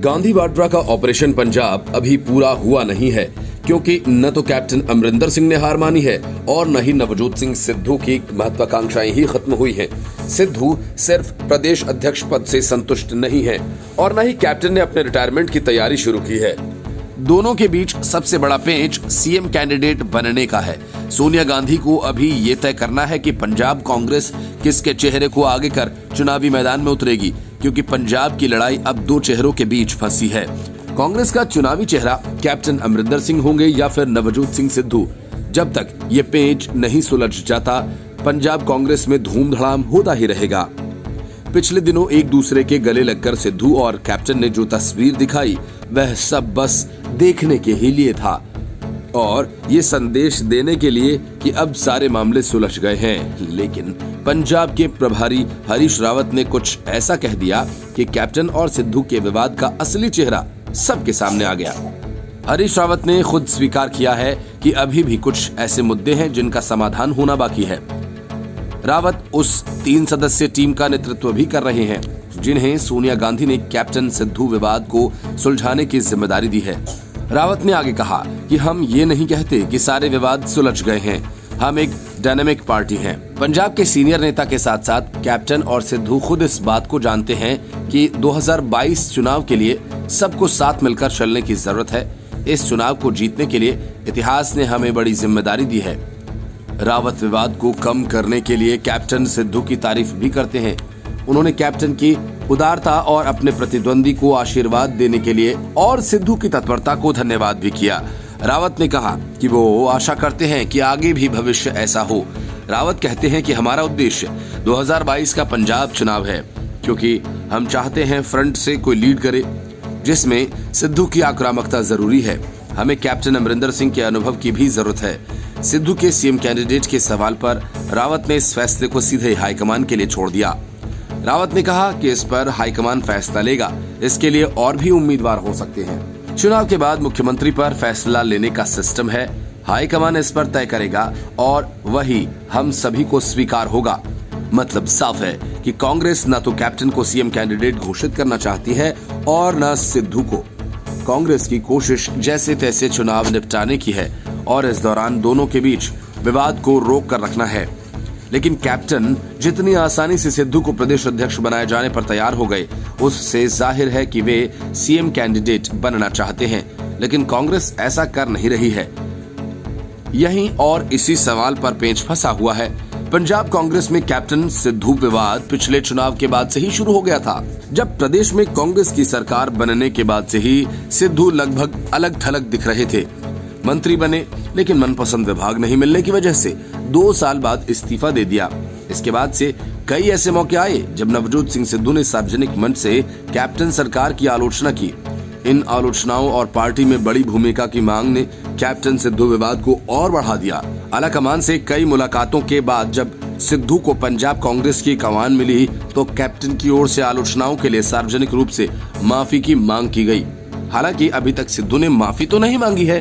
गांधी वाड्रा का ऑपरेशन पंजाब अभी पूरा हुआ नहीं है, क्योंकि न तो कैप्टन अमरिंदर सिंह ने हार मानी है और न ही नवजोत सिंह सिद्धू की महत्वाकांक्षाएँ ही खत्म हुई हैं। सिद्धू सिर्फ़ प्रदेश अध्यक्ष पद से संतुष्ट नहीं है और न ही कैप्टन ने अपने रिटायरमेंट की तैयारी शुरू की है दोनों के बीच सबसे बड़ा पेच सीएम कैंडिडेट बनने का है। सोनिया गांधी को अभी ये तय करना है कि पंजाब कांग्रेस किसके चेहरे को आगे कर चुनावी मैदान में उतरेगी, क्योंकि पंजाब की लड़ाई अब दो चेहरों के बीच फंसी है। कांग्रेस का चुनावी चेहरा कैप्टन अमरिंदर सिंह होंगे या फिर नवजोत सिंह सिद्धू। जब तक ये पेच नहीं सुलझ जाता, पंजाब कांग्रेस में धूम धड़ाम होता ही रहेगा। पिछले दिनों एक दूसरे के गले लगकर सिद्धू और कैप्टन ने जो तस्वीर दिखाई, वह सब बस देखने के ही लिए था। और ये संदेश देने के लिए कि अब सारे मामले सुलझ गए हैं। लेकिन पंजाब के प्रभारी हरीश रावत ने कुछ ऐसा कह दिया कि कैप्टन और सिद्धू के विवाद का असली चेहरा सबके सामने आ गया। हरीश रावत ने खुद स्वीकार किया है कि अभी भी कुछ ऐसे मुद्दे हैं जिनका समाधान होना बाकी है। रावत उस तीन सदस्य टीम का नेतृत्व भी कर रहे हैं, जिन्हें सोनिया गांधी ने कैप्टन सिद्धू विवाद को सुलझाने की ज़िम्मेदारी दी है। रावत ने आगे कहा कि हम ये नहीं कहते कि सारे विवाद सुलझ गए हैं। हम एक डायनेमिक पार्टी हैं। पंजाब के सीनियर नेता के साथ साथ कैप्टन और सिद्धू खुद इस बात को जानते हैं कि 2022 चुनाव के लिए सबको साथ मिलकर चलने की ज़रूरत है। इस चुनाव को जीतने के लिए इतिहास ने हमें बड़ी ज़िम्मेदारी दी है। रावत विवाद को कम करने के लिए कैप्टन सिद्धू की तारीफ़ भी करते हैं। उन्होंने कैप्टन की उदारता और अपने प्रतिद्वंदी को आशीर्वाद देने के लिए और सिद्धू की तत्परता को धन्यवाद भी किया। रावत ने कहा कि वो आशा करते हैं कि आगे भी भविष्य ऐसा हो। रावत कहते हैं कि हमारा उद्देश्य 2022 का पंजाब चुनाव है, क्योंकि हम चाहते हैं फ्रंट से कोई लीड करे, जिसमें सिद्धू की आक्रामकता ज़रूरी है। हमें कैप्टन अमरिंदर सिंह के अनुभव की भी ज़रूरत है। सिद्धू के सीएम कैंडिडेट के सवाल पर रावत ने इस फैसले को सीधे हाईकमान के लिए छोड़ दिया। रावत ने कहा कि इस पर हाईकमान फैसला लेगा। इसके लिए और भी उम्मीदवार हो सकते हैं। चुनाव के बाद मुख्यमंत्री पर फैसला लेने का सिस्टम है। हाईकमान इस पर तय करेगा और वही हम सभी को स्वीकार होगा। मतलब साफ़ है कि कांग्रेस न तो कैप्टन को सीएम कैंडिडेट घोषित करना चाहती है और न सिद्धू को। कांग्रेस की कोशिश जैसे तैसे चुनाव निपटाने की है। और इस दौरान दोनों के बीच विवाद को रोक कर रखना है। लेकिन कैप्टन जितनी आसानी से सिद्धू को प्रदेश अध्यक्ष बनाए जाने पर तैयार हो गए, उससे ज़ाहिर है कि वे सीएम कैंडिडेट बनना चाहते हैं। लेकिन कांग्रेस ऐसा कर नहीं रही है। यही और इसी सवाल पर पेंच फंसा हुआ है। पंजाब कांग्रेस में कैप्टन सिद्धू विवाद पिछले चुनाव के बाद से ही शुरू हो गया था। जब प्रदेश में कांग्रेस की सरकार बनने के बाद से ही सिद्धू लगभग अलग थलग दिख रहे थे। मंत्री बने, लेकिन मनपसंद विभाग नहीं मिलने की वजह से दो साल बाद इस्तीफा दे दिया। इसके बाद से कई ऐसे मौके आए, जब नवजोत सिंह सिद्धू ने सार्वजनिक मंच से कैप्टन सरकार की आलोचना की। इन आलोचनाओं और पार्टी में बड़ी भूमिका की मांग ने कैप्टन सिद्धू विवाद को और बढ़ा दिया। आला कमान से कई मुलाकातों के बाद जब सिद्धू को पंजाब कांग्रेस की कमान मिली तो कैप्टन की ओर से आलोचनाओं के लिए सार्वजनिक रूप से माफ़ी की मांग की गई। हालाँकि अभी तक सिद्धू ने माफ़ी तो नहीं मांगी है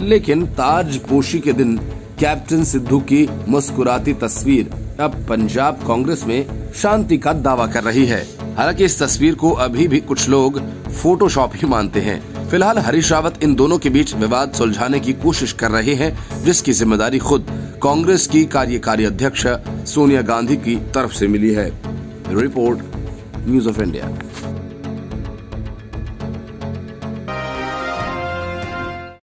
लेकिन ताजपोशी के दिन कैप्टन सिद्धू की मुस्कुराती तस्वीर अब पंजाब कांग्रेस में शांति का दावा कर रही है। हालाँकि इस तस्वीर को अभी भी कुछ लोग फोटोशॉप ही मानते हैं। फ़िलहाल हरीश रावत इन दोनों के बीच विवाद सुलझाने की कोशिश कर रहे हैं, जिसकी ज़िम्मेदारी खुद कांग्रेस की कार्यकारी अध्यक्ष सोनिया गांधी की तरफ़ से मिली है। Report, news of India.